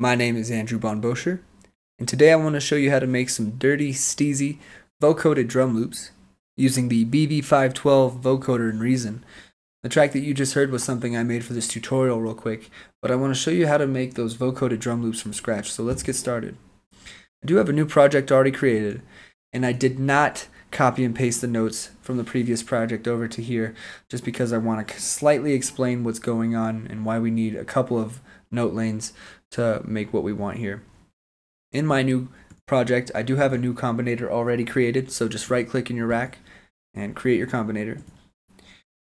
My name is Andrew Bon Bosher, and today I want to show you how to make some dirty, steezy, vocoded drum loops using the BV512 vocoder in Reason. The track that you just heard was something I made for this tutorial real quick, but I want to show you how to make those vocoded drum loops from scratch, so let's get started. I do have a new project already created, and I did not copy and paste the notes from the previous project over to here just because I want to slightly explain what's going on and why we need a couple of note lanes to make what we want here. In my new project, I do have a new combinator already created, so just right click in your rack and create your combinator.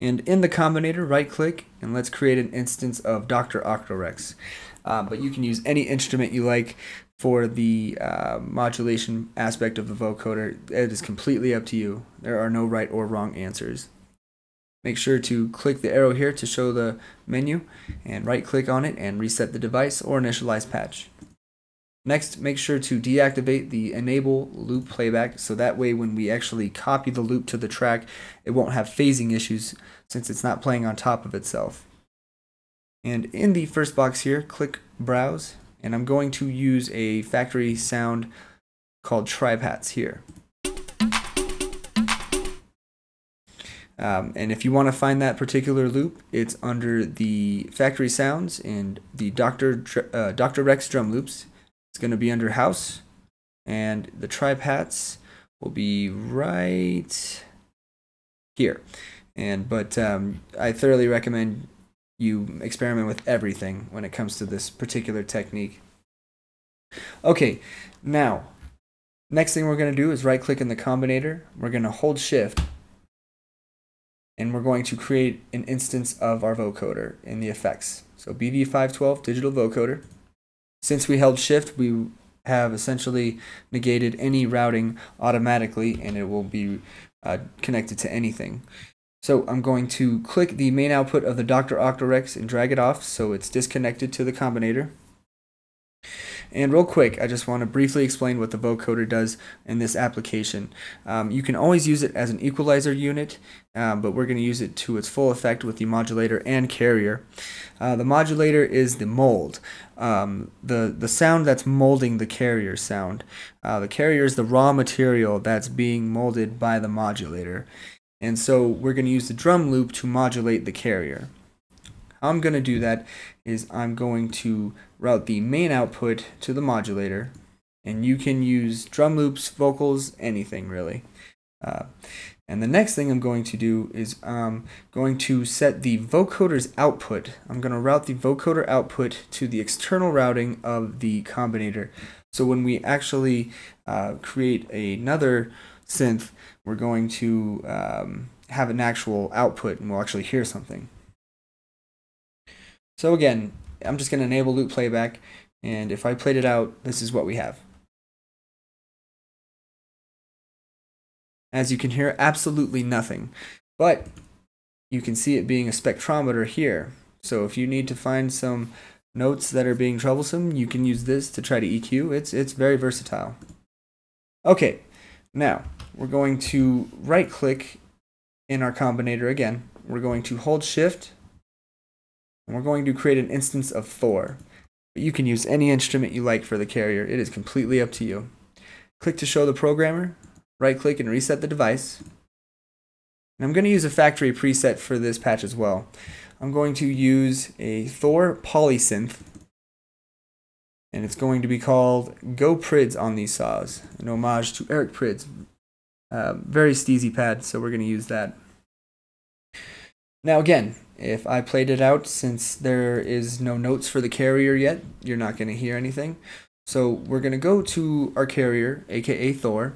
And in the combinator, right click and let's create an instance of Dr. Octo Rex. Uh, but you can use any instrument you like for the uh, modulation aspect of the vocoder. It is completely up to you. There are no right or wrong answers. Make sure to click the arrow here to show the menu and right click on it and reset the device or initialize patch. Next, make sure to deactivate the enable loop playback so that way when we actually copy the loop to the track, it won't have phasing issues since it's not playing on top of itself. And in the first box here, click browse and I'm going to use a factory sound called TriPats here. Um, and if you want to find that particular loop, it's under the factory sounds and the Dr. Uh, Dr. Rex drum loops. It's going to be under house, and the TriPats will be right here. And but um, I thoroughly recommend you experiment with everything when it comes to this particular technique. Okay, now, next thing we're going to do is right click in the combinator. We're going to hold shift and we're going to create an instance of our vocoder in the effects. So BV512 digital vocoder. Since we held shift, we have essentially negated any routing automatically and it will be uh, connected to anything. So I'm going to click the main output of the Dr. Octo Rex and drag it off so it's disconnected to the combinator. And real quick, I just want to briefly explain what the vocoder does in this application. Um, you can always use it as an equalizer unit, um, but we're going to use it to its full effect with the modulator and carrier. Uh, the modulator is the mold, um, the, the sound that's molding the carrier sound. Uh, the carrier is the raw material that's being molded by the modulator. And so we're going to use the drum loop to modulate the carrier. How I'm going to do that is I'm going to route the main output to the modulator, and you can use drum loops, vocals, anything really. Uh, and the next thing I'm going to do is I'm going to set the vocoder's output. I'm going to route the vocoder output to the external routing of the combinator. So when we actually uh, create another synth, we're going to um, have an actual output and we'll actually hear something. So again, I'm just going to enable loop playback, and if I played it out, this is what we have. As you can hear, absolutely nothing. But you can see it being a spectrometer here. So if you need to find some notes that are being troublesome, you can use this to try to EQ. It's, it's very versatile. Okay, now we're going to right click in our combinator again. We're going to hold shift we're going to create an instance of Thor. But you can use any instrument you like for the carrier. It is completely up to you. Click to show the programmer, right click and reset the device. And I'm going to use a factory preset for this patch as well. I'm going to use a Thor polysynth and it's going to be called Go Prydz on these saws, an homage to Eric Prydz. Uh, very steezy pad, so we're going to use that. Now again, if I played it out, since there is no notes for the carrier yet, you're not going to hear anything. So we're going to go to our carrier, aka Thor.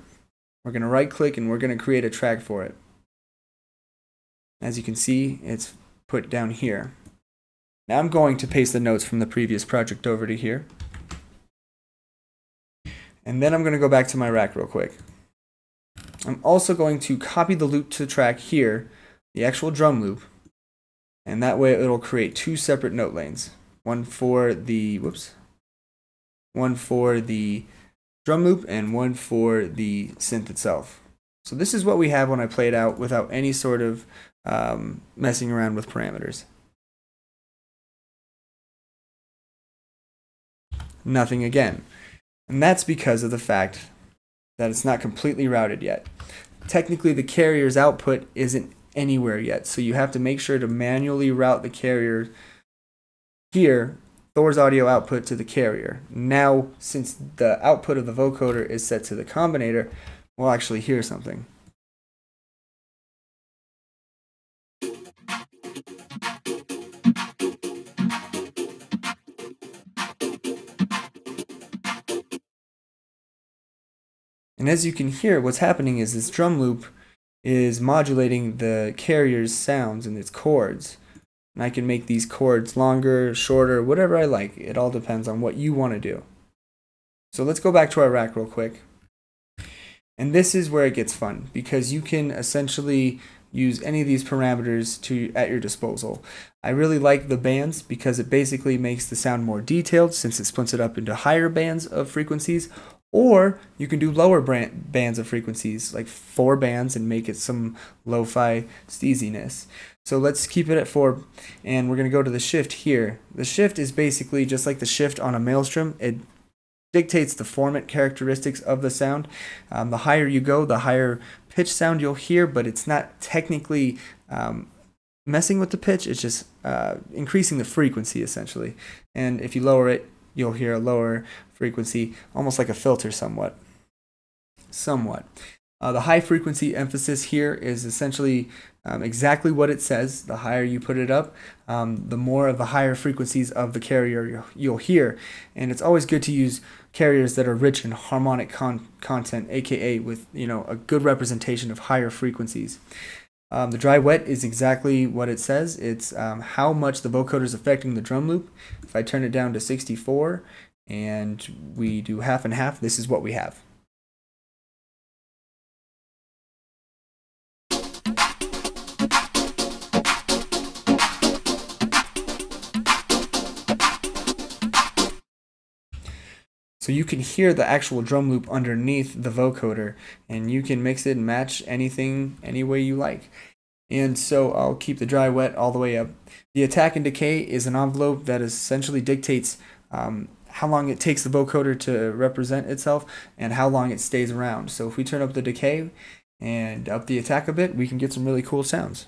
We're going to right click and we're going to create a track for it. As you can see, it's put down here. Now I'm going to paste the notes from the previous project over to here. And then I'm going to go back to my rack real quick. I'm also going to copy the loop to the track here, the actual drum loop, and that way it'll create two separate note lanes. One for the, whoops, one for the drum loop and one for the synth itself. So this is what we have when I play it out without any sort of um, messing around with parameters. nothing again. And that's because of the fact that it's not completely routed yet. Technically, the carrier's output isn't anywhere yet, so you have to make sure to manually route the carrier here, Thor's audio output to the carrier. Now, since the output of the vocoder is set to the combinator, we'll actually hear something. And as you can hear, what's happening is this drum loop is modulating the carrier's sounds and its chords. And I can make these chords longer, shorter, whatever I like. It all depends on what you want to do. So let's go back to our rack real quick. And this is where it gets fun because you can essentially use any of these parameters to at your disposal. I really like the bands because it basically makes the sound more detailed since it splits it up into higher bands of frequencies or you can do lower brand, bands of frequencies, like four bands, and make it some lo-fi steeziness. So let's keep it at four, and we're going to go to the shift here. The shift is basically just like the shift on a Maelstrom. It dictates the formant characteristics of the sound. Um, the higher you go, the higher pitch sound you'll hear, but it's not technically um, messing with the pitch. It's just uh, increasing the frequency, essentially. And if you lower it, you'll hear a lower frequency, almost like a filter somewhat. Somewhat. Uh, the high frequency emphasis here is essentially um, exactly what it says. The higher you put it up, um, the more of the higher frequencies of the carrier you'll hear. And it's always good to use carriers that are rich in harmonic con content, aka with you know a good representation of higher frequencies. Um, the dry wet is exactly what it says. It's um, how much the vocoder is affecting the drum loop. If I turn it down to 64 and we do half and half, this is what we have. So you can hear the actual drum loop underneath the vocoder and you can mix it and match anything any way you like. And so I'll keep the dry wet all the way up. The attack and decay is an envelope that essentially dictates um, how long it takes the vocoder to represent itself and how long it stays around. So if we turn up the decay and up the attack a bit, we can get some really cool sounds.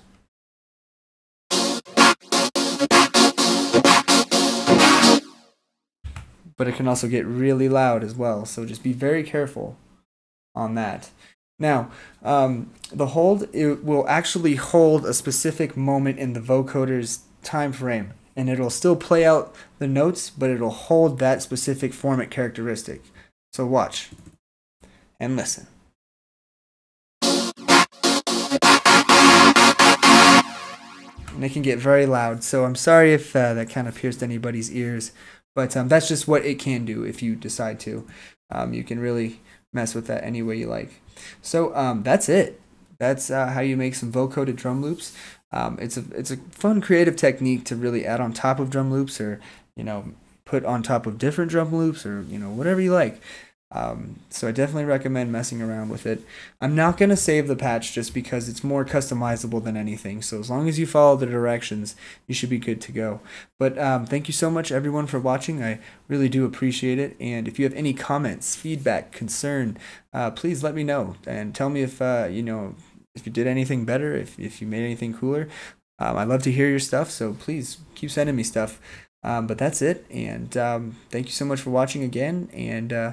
But it can also get really loud as well, so just be very careful on that. Now, um, the hold, it will actually hold a specific moment in the vocoder's time frame and it'll still play out the notes, but it'll hold that specific formant characteristic. So watch and listen. And it can get very loud, so I'm sorry if uh, that kind of pierced anybody's ears, but um, that's just what it can do if you decide to. Um, you can really mess with that any way you like. So um, that's it. That's uh, how you make some vocoded drum loops. Um, it's a it's a fun creative technique to really add on top of drum loops or you know put on top of different drum loops or you know whatever you like. Um, so I definitely recommend messing around with it. I'm not going to save the patch just because it's more customizable than anything. So as long as you follow the directions, you should be good to go. But um, thank you so much everyone for watching. I really do appreciate it. And if you have any comments, feedback, concern, uh, please let me know and tell me if uh, you know if you did anything better, if, if you made anything cooler. Um, I'd love to hear your stuff, so please keep sending me stuff. Um, but that's it, and um, thank you so much for watching again, and uh,